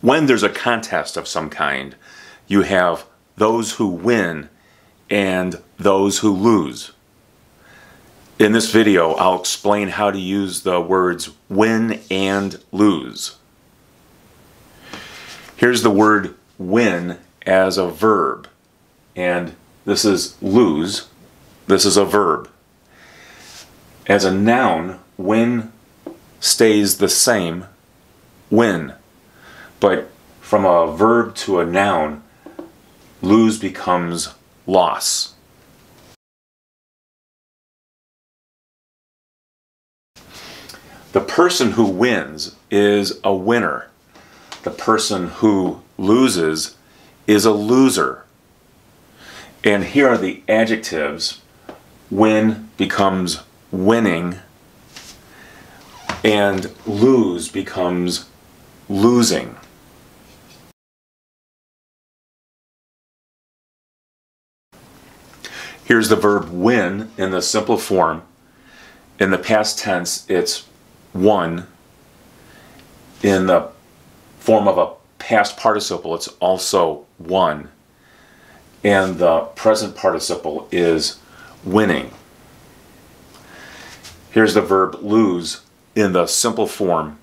when there's a contest of some kind, you have those who win and those who lose. In this video, I'll explain how to use the words win and lose. Here's the word win as a verb, and this is lose. This is a verb. As a noun, win stays the same, win. But from a verb to a noun, lose becomes loss. The person who wins is a winner. The person who loses is a loser. And here are the adjectives. Win becomes winning, and lose becomes losing. Here's the verb win in the simple form. In the past tense, it's won. In the form of a past participle, it's also won. And the present participle is winning. Here's the verb lose in the simple form.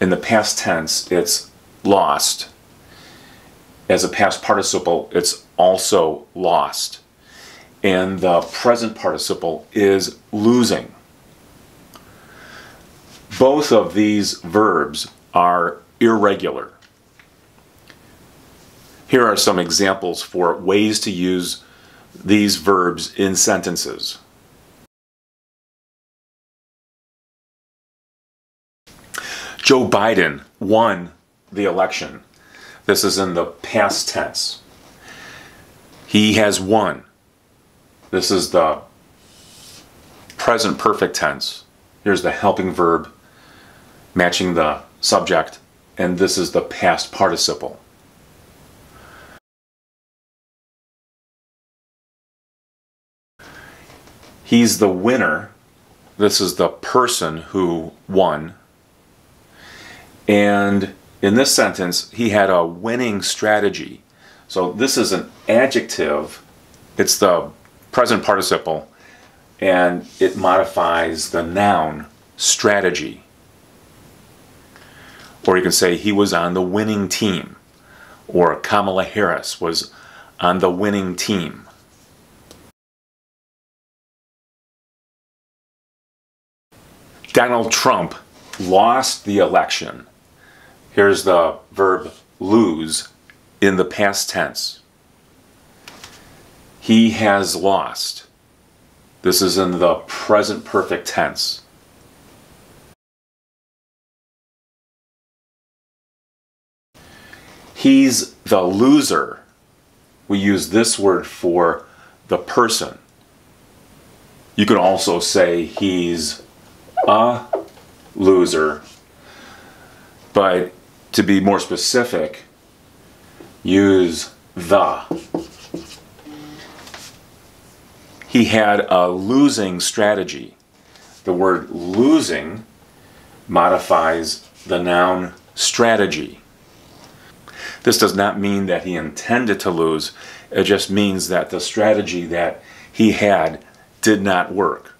In the past tense, it's lost. As a past participle, it's also lost and the present participle is losing. Both of these verbs are irregular. Here are some examples for ways to use these verbs in sentences. Joe Biden won the election. This is in the past tense. He has won. This is the present perfect tense. Here's the helping verb matching the subject, and this is the past participle. He's the winner. This is the person who won. And in this sentence, he had a winning strategy. So this is an adjective. It's the present participle and it modifies the noun strategy. Or you can say he was on the winning team or Kamala Harris was on the winning team. Donald Trump lost the election. Here's the verb lose in the past tense. He has lost. This is in the present perfect tense. He's the loser. We use this word for the person. You can also say he's a loser. But to be more specific, use the he had a losing strategy. The word losing modifies the noun strategy. This does not mean that he intended to lose, it just means that the strategy that he had did not work.